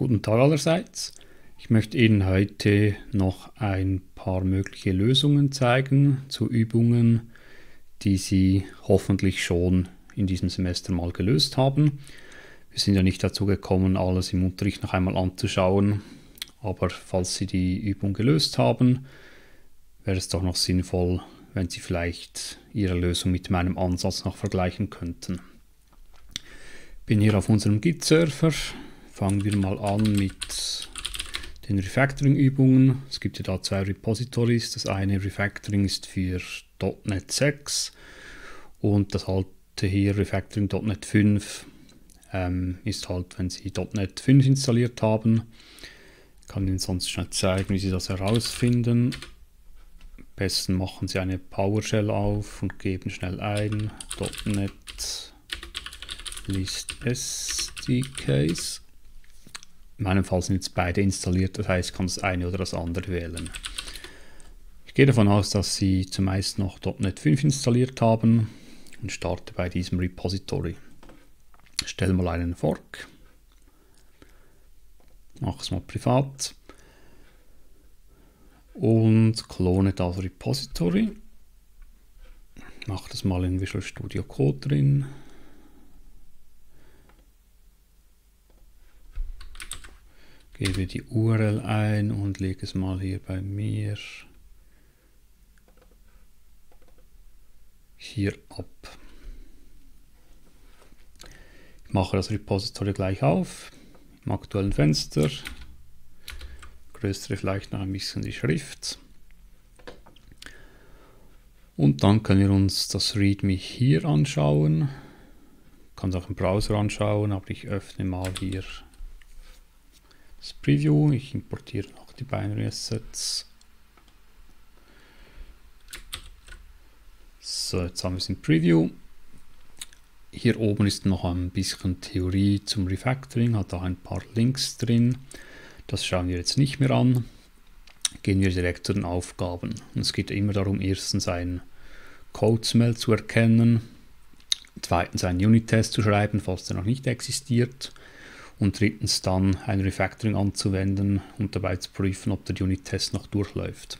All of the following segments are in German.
Guten Tag allerseits. Ich möchte Ihnen heute noch ein paar mögliche Lösungen zeigen zu Übungen, die Sie hoffentlich schon in diesem Semester mal gelöst haben. Wir sind ja nicht dazu gekommen, alles im Unterricht noch einmal anzuschauen, aber falls Sie die Übung gelöst haben, wäre es doch noch sinnvoll, wenn Sie vielleicht Ihre Lösung mit meinem Ansatz noch vergleichen könnten. Bin hier auf unserem Git-Server, fangen wir mal an mit den Refactoring-Übungen. Es gibt ja da zwei Repositories. Das eine Refactoring ist für .NET 6 und das alte hier Refactoring.NET 5 ähm, ist halt, wenn Sie .NET 5 installiert haben. Ich kann Ihnen sonst schnell zeigen, wie Sie das herausfinden. Am besten machen Sie eine PowerShell auf und geben schnell ein .NET List SDKs. In meinem Fall sind jetzt beide installiert, das heißt, ich kann das eine oder das andere wählen. Ich gehe davon aus, dass Sie zumeist noch .NET 5 installiert haben und starte bei diesem Repository. Stelle mal einen Fork. Mache es mal privat. Und klone das Repository. Mache das mal in Visual Studio Code drin. Gebe die URL ein und lege es mal hier bei mir hier ab. Ich mache das Repository gleich auf im aktuellen Fenster, größere vielleicht noch ein bisschen die Schrift. Und dann können wir uns das README hier anschauen. Ich kann es auch im Browser anschauen, aber ich öffne mal hier das Preview. Ich importiere noch die Binary Assets. So, jetzt haben wir es im Preview. Hier oben ist noch ein bisschen Theorie zum Refactoring, hat auch ein paar Links drin. Das schauen wir jetzt nicht mehr an. Gehen wir direkt zu den Aufgaben. Und es geht immer darum, erstens ein Code-Smell zu erkennen, zweitens einen Unit-Test zu schreiben, falls der noch nicht existiert und drittens dann ein Refactoring anzuwenden und dabei zu prüfen, ob der Unit-Test noch durchläuft.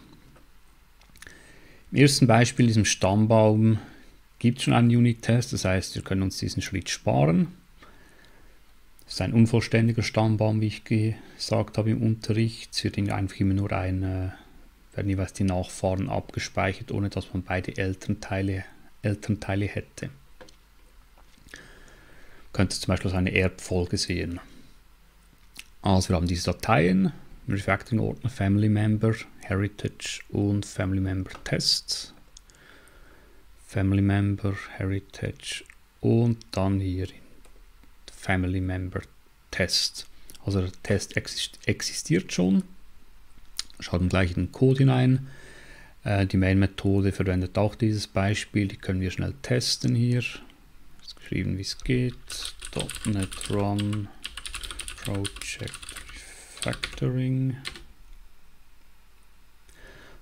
Im ersten Beispiel, diesem Stammbaum, gibt es schon einen Unit-Test, das heißt, wir können uns diesen Schritt sparen. Das ist ein unvollständiger Stammbaum, wie ich gesagt habe im Unterricht. Es wird einfach immer nur ein, äh, werden jeweils die Nachfahren abgespeichert, ohne dass man beide Elternteile, Elternteile hätte. Könnte zum Beispiel eine Erbfolge sehen. Also wir haben diese Dateien Refactoring-Ordner Family Member, Heritage und Family Member Test. Family Member, Heritage und dann hier Family Member Test. Also der Test existiert schon. Schauen gleich in den Code hinein. Äh, die Main-Methode verwendet auch dieses Beispiel. Die können wir schnell testen hier. Ist geschrieben, wie es geht. .NET Run Project Refactoring.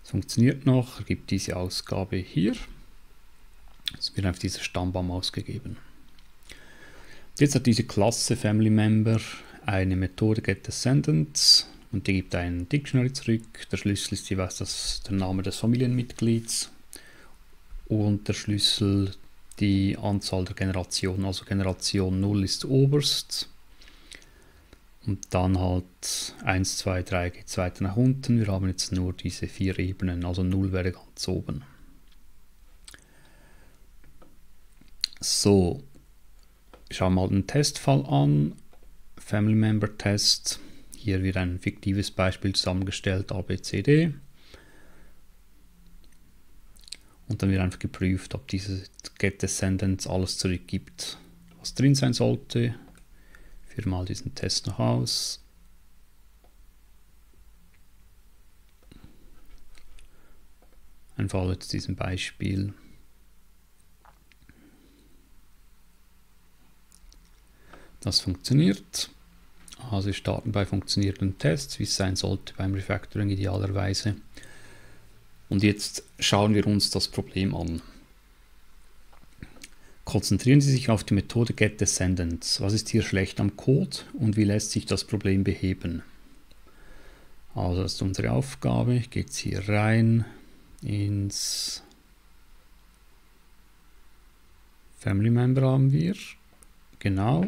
Es funktioniert noch, gibt diese Ausgabe hier. Es wird auf dieser Stammbaum ausgegeben. Jetzt hat diese Klasse Family Member eine Methode getDescendants und die gibt einen Dictionary zurück. Der Schlüssel ist jeweils das, der Name des Familienmitglieds und der Schlüssel die Anzahl der Generationen, also Generation 0 ist oberst und dann halt 1, 2, 3 geht es weiter nach unten. Wir haben jetzt nur diese vier Ebenen, also 0 wäre ganz oben. So, schauen wir mal den Testfall an. Family Member Test. Hier wird ein fiktives Beispiel zusammengestellt, ABCD. Und dann wird einfach geprüft, ob dieses Get Descendants alles zurückgibt, was drin sein sollte führe mal diesen Test noch aus. Einfach jetzt diesem Beispiel. Das funktioniert. Also wir starten bei funktionierenden Tests, wie es sein sollte beim Refactoring idealerweise. Und jetzt schauen wir uns das Problem an. Konzentrieren Sie sich auf die Methode getDescendants. Was ist hier schlecht am Code und wie lässt sich das Problem beheben? Also das ist unsere Aufgabe. Ich gehe jetzt hier rein ins Family Member haben wir. Genau.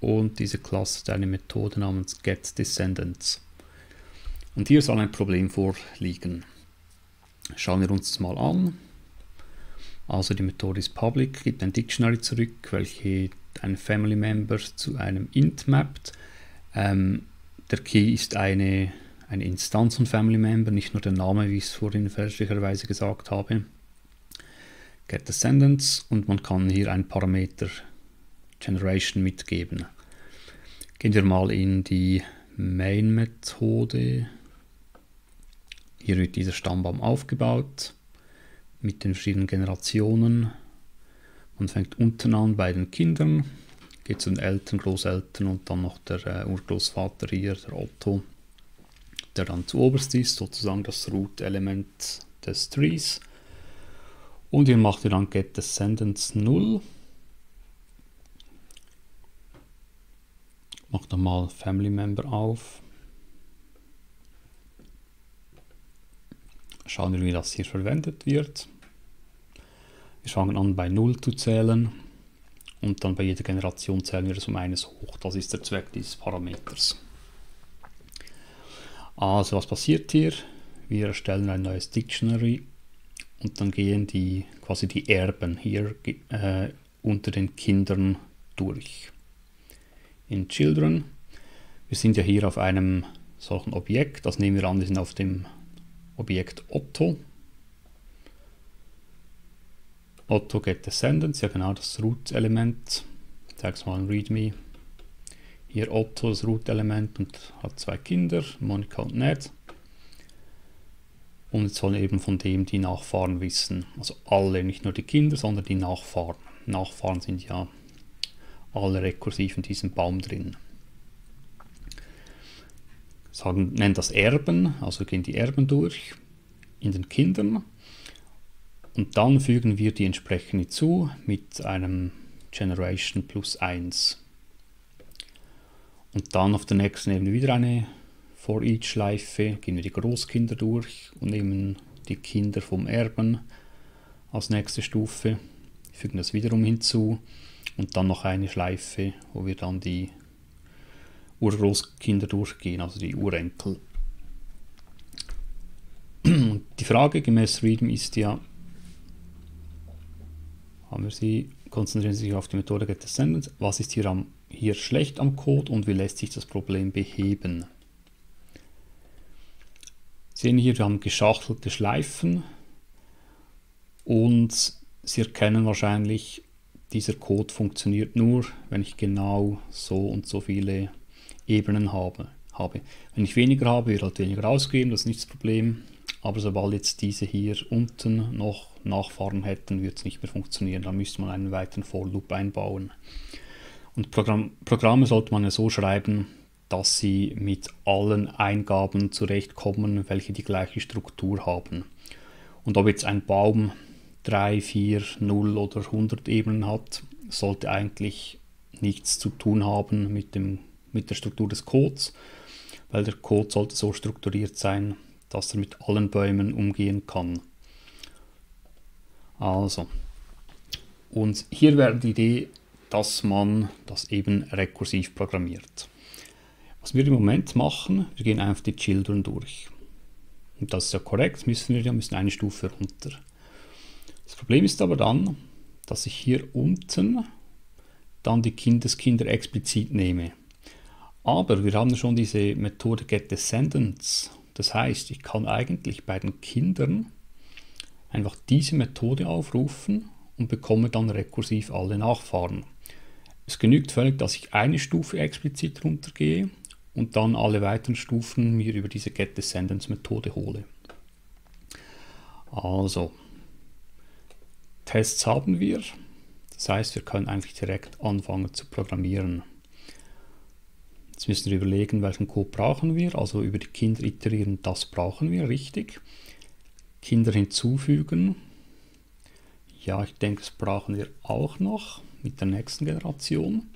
Und diese Klasse hat eine Methode namens getDescendants. Und hier soll ein Problem vorliegen. Schauen wir uns das mal an. Also die Methode ist public, gibt ein Dictionary zurück, welche ein Family Member zu einem int mappt. Ähm, der Key ist eine, eine Instanz von Family Member, nicht nur der Name, wie ich es vorhin fälschlicherweise gesagt habe. Get Descendants und man kann hier einen Parameter Generation mitgeben. Gehen wir mal in die Main-Methode. Hier wird dieser Stammbaum aufgebaut mit den verschiedenen Generationen. Man fängt unten an bei den Kindern, geht zu den Eltern, Großeltern und dann noch der äh, Urgroßvater hier, der Otto, der dann zu oberst ist, sozusagen das Root-Element des Trees. Und hier macht ihr dann get descendants 0. Macht nochmal Family Member auf. Schauen wir, wie das hier verwendet wird. Wir fangen an bei 0 zu zählen und dann bei jeder Generation zählen wir es um eines hoch. Das ist der Zweck dieses Parameters. Also was passiert hier? Wir erstellen ein neues Dictionary und dann gehen die quasi die Erben hier äh, unter den Kindern durch. In Children, wir sind ja hier auf einem solchen Objekt, das nehmen wir an, wir sind auf dem Objekt Otto Otto get Descendants, ja genau das Root-Element. Es mal in README. Hier Otto, das Root-Element und hat zwei Kinder, Monika und Ned. Und jetzt sollen eben von dem die Nachfahren wissen. Also alle, nicht nur die Kinder, sondern die Nachfahren. Nachfahren sind ja alle rekursiv in diesem Baum drin. Sagen, nennen das Erben, also gehen die Erben durch in den Kindern. Und dann fügen wir die entsprechende zu mit einem Generation plus 1. Und dann auf der nächsten Ebene wieder eine For each Schleife, gehen wir die Großkinder durch und nehmen die Kinder vom Erben als nächste Stufe, fügen das wiederum hinzu und dann noch eine Schleife, wo wir dann die Urgroßkinder durchgehen, also die Urenkel. die Frage gemäß Readme ist ja, haben wir sie, konzentrieren Sie sich auf die Methode Get Descendants. Was ist hier, am, hier schlecht am Code und wie lässt sich das Problem beheben? Sie sehen hier, wir haben geschachtelte Schleifen und Sie erkennen wahrscheinlich, dieser Code funktioniert nur, wenn ich genau so und so viele Ebenen habe. habe. Wenn ich weniger habe, wird halt weniger ausgehen, das ist nicht das Problem. Aber sobald jetzt diese hier unten noch Nachfahren hätten, wird es nicht mehr funktionieren. Da müsste man einen weiteren For Loop einbauen. Und Programm, Programme sollte man ja so schreiben, dass sie mit allen Eingaben zurechtkommen, welche die gleiche Struktur haben. Und ob jetzt ein Baum 3, 4, 0 oder 100 Ebenen hat, sollte eigentlich nichts zu tun haben mit, dem, mit der Struktur des Codes, weil der Code sollte so strukturiert sein, dass er mit allen Bäumen umgehen kann. Also, und hier wäre die Idee, dass man das eben rekursiv programmiert. Was wir im Moment machen, wir gehen einfach die Children durch. Und das ist ja korrekt, müssen wir ja, müssen eine Stufe runter. Das Problem ist aber dann, dass ich hier unten dann die Kindeskinder explizit nehme. Aber wir haben schon diese Methode getDescendants das heißt, ich kann eigentlich bei den Kindern einfach diese Methode aufrufen und bekomme dann rekursiv alle Nachfahren. Es genügt völlig, dass ich eine Stufe explizit runtergehe und dann alle weiteren Stufen mir über diese getDescendants Methode hole. Also, Tests haben wir. Das heißt, wir können eigentlich direkt anfangen zu programmieren. Jetzt müssen wir überlegen, welchen Code brauchen wir. Also über die Kinder iterieren, das brauchen wir, richtig. Kinder hinzufügen. Ja, ich denke, das brauchen wir auch noch mit der nächsten Generation.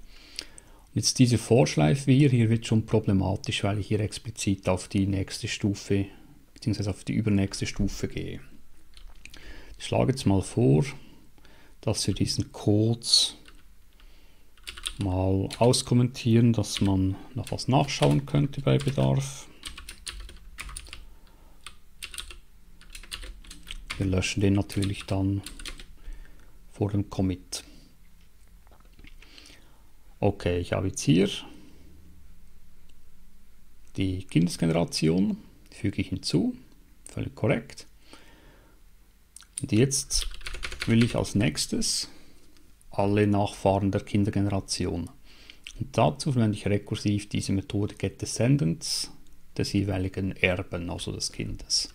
Jetzt diese Vorschleife hier, hier wird schon problematisch, weil ich hier explizit auf die nächste Stufe bzw. auf die übernächste Stufe gehe. Ich schlage jetzt mal vor, dass wir diesen Codes mal auskommentieren, dass man noch was nachschauen könnte bei Bedarf. Wir löschen den natürlich dann vor dem Commit. Okay, ich habe jetzt hier die Kindesgeneration, füge ich hinzu, völlig korrekt. Und jetzt will ich als nächstes alle Nachfahren der Kindergeneration. Und dazu verwende ich rekursiv diese Methode getDescendants des jeweiligen Erben, also des Kindes.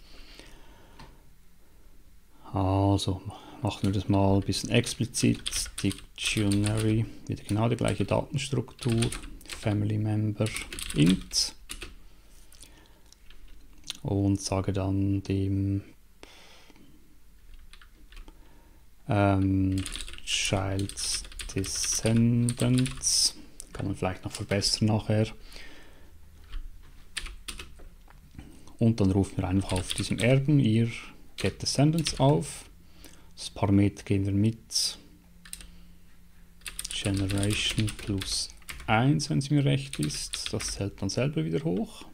Also machen wir das mal ein bisschen explizit. Dictionary, wieder genau die gleiche Datenstruktur. Family Member int. Und sage dann dem ähm, Child Descendants. Kann man vielleicht noch verbessern nachher. Und dann rufen wir einfach auf diesem Erben ihr Get Descendants auf. Das Parameter gehen wir mit Generation plus 1, wenn es mir recht ist. Das zählt dann selber wieder hoch.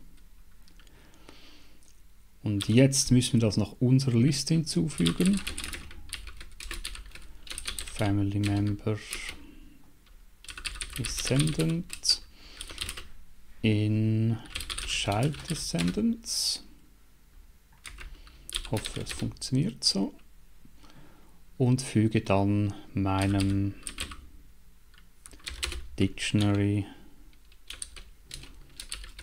Und jetzt müssen wir das nach unserer Liste hinzufügen. Family Member Descendant in Child Descendants. Hoffe, es funktioniert so und füge dann meinem Dictionary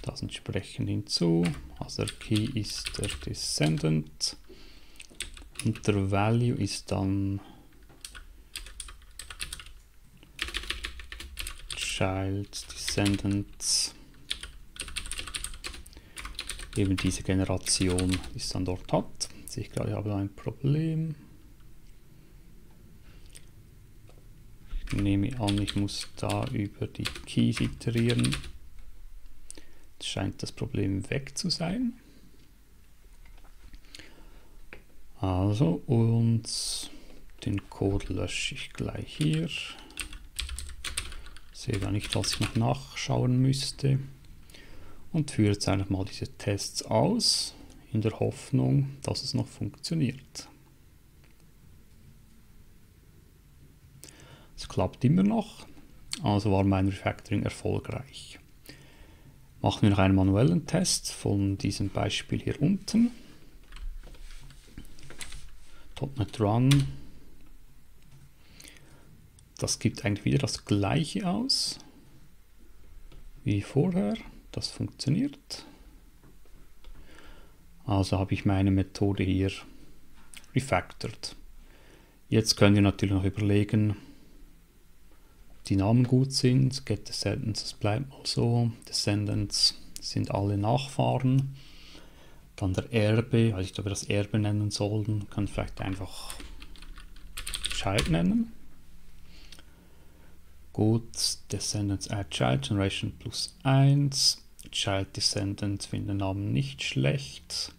das entsprechend hinzu. Also der Key ist der Descendant und der Value ist dann Child Descendants eben diese Generation, die es dann dort hat. Sehe ich gerade, ich habe ein Problem. nehme an, ich muss da über die Keys iterieren. Jetzt scheint das Problem weg zu sein. Also, und den Code lösche ich gleich hier. Sehe da nicht, was ich noch nachschauen müsste. Und führe jetzt einfach mal diese Tests aus, in der Hoffnung, dass es noch funktioniert. Es klappt immer noch, also war mein Refactoring erfolgreich. Machen wir noch einen manuellen Test von diesem Beispiel hier unten. .NET Run. Das gibt eigentlich wieder das gleiche aus wie vorher. Das funktioniert. Also habe ich meine Methode hier refactored. Jetzt können wir natürlich noch überlegen, die Namen gut sind. Get Descendants, das bleibt mal so. Descendants sind alle Nachfahren. Dann der Erbe, weiß nicht, ob wir das Erbe nennen sollten, kann vielleicht einfach Child nennen. Gut, Descendants add Child Generation plus 1. Child Descendants finden den Namen nicht schlecht.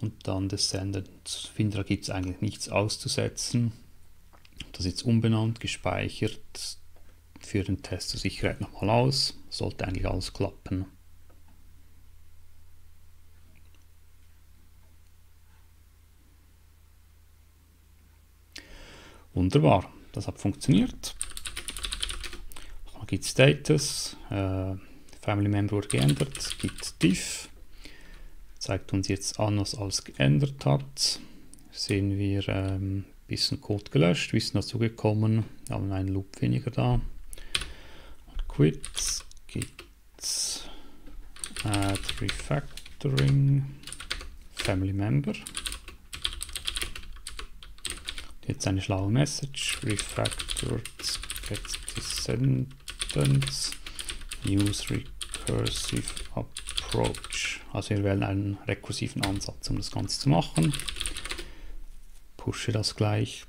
Und dann Descendants, finde da gibt es eigentlich nichts auszusetzen das jetzt umbenannt, gespeichert, für den Test zur Sicherheit nochmal aus. Sollte eigentlich alles klappen. Wunderbar, das hat funktioniert. Git Status, äh, Family Member wurde geändert, Git diff, zeigt uns jetzt an, was alles geändert hat. Sehen wir ähm, bisschen Code gelöscht, Wissen dazugekommen, haben einen Loop weniger da. Quit, git add refactoring family member. Jetzt eine schlaue Message, refactored get descendants, use recursive approach. Also wir wählen einen rekursiven Ansatz, um das Ganze zu machen. pushe das gleich.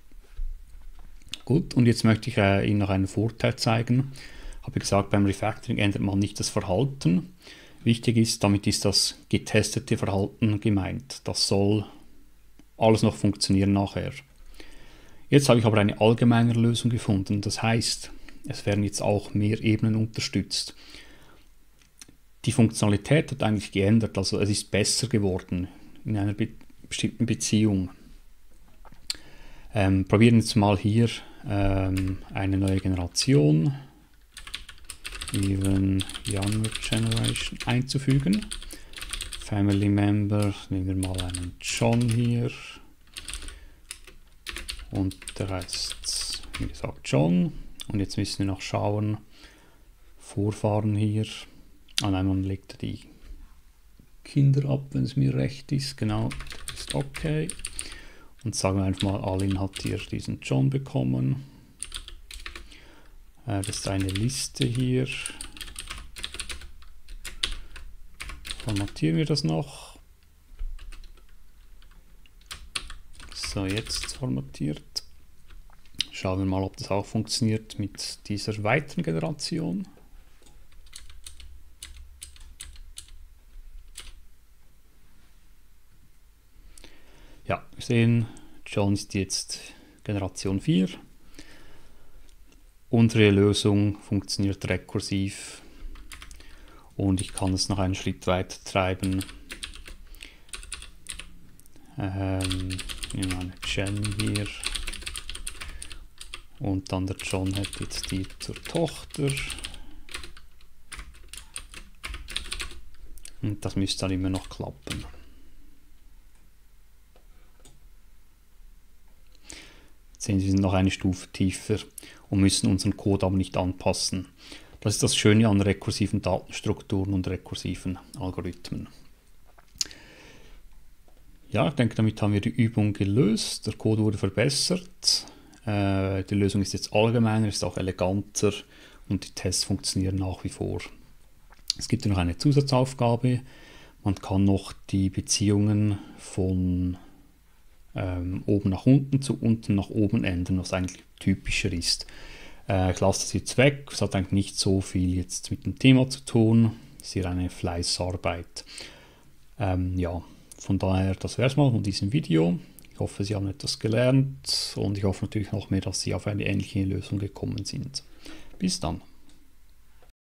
Gut, und jetzt möchte ich äh, Ihnen noch einen Vorteil zeigen. Habe gesagt, beim Refactoring ändert man nicht das Verhalten. Wichtig ist, damit ist das getestete Verhalten gemeint. Das soll alles noch funktionieren nachher. Jetzt habe ich aber eine allgemeine Lösung gefunden. Das heißt, es werden jetzt auch mehr Ebenen unterstützt. Die Funktionalität hat eigentlich geändert, also es ist besser geworden in einer be bestimmten Beziehung. Ähm, probieren jetzt mal hier ähm, eine neue Generation, even younger generation einzufügen. Family Member, nehmen wir mal einen John hier. Und der heißt, wie gesagt, John. Und jetzt müssen wir noch schauen, Vorfahren hier. Ah nein, man legt die Kinder ab, wenn es mir recht ist. Genau, ist okay. Und sagen wir einfach mal, Alin hat hier diesen John bekommen. Äh, das ist eine Liste hier. Formatieren wir das noch. So, jetzt formatiert. Schauen wir mal, ob das auch funktioniert mit dieser weiteren Generation. Ja, wir sehen, John ist jetzt Generation 4. Unsere Lösung funktioniert rekursiv und ich kann es noch einen Schritt weiter treiben. Ähm, nehmen wir eine Jen hier. Und dann der John hat jetzt die zur Tochter. Und das müsste dann immer noch klappen. Jetzt sehen Sie, wir sind noch eine Stufe tiefer und müssen unseren Code aber nicht anpassen. Das ist das Schöne an rekursiven Datenstrukturen und rekursiven Algorithmen. Ja, ich denke, damit haben wir die Übung gelöst. Der Code wurde verbessert. Äh, die Lösung ist jetzt allgemeiner, ist auch eleganter und die Tests funktionieren nach wie vor. Es gibt noch eine Zusatzaufgabe. Man kann noch die Beziehungen von ähm, oben nach unten zu unten nach oben ändern, was eigentlich typischer ist. Äh, ich lasse das jetzt weg, es hat eigentlich nicht so viel jetzt mit dem Thema zu tun, es ist hier eine Fleißarbeit. Ähm, ja, von daher, das wäre es mal von diesem Video. Ich hoffe, Sie haben etwas gelernt und ich hoffe natürlich noch mehr, dass Sie auf eine ähnliche Lösung gekommen sind. Bis dann.